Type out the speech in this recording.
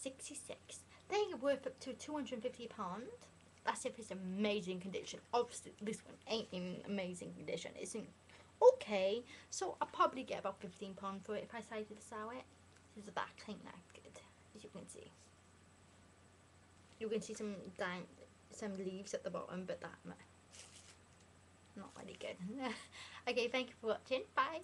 Sixty six. They're worth up to £250. That's if it's amazing condition. Obviously, this one ain't in amazing condition. It's in okay, so I'll probably get about £15 for it if I decided to sell it. This is the back, ain't that good, as you can see. You can see some down, some leaves at the bottom, but that not really good. okay, thank you for watching. Bye.